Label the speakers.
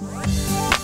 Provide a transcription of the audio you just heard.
Speaker 1: Bye.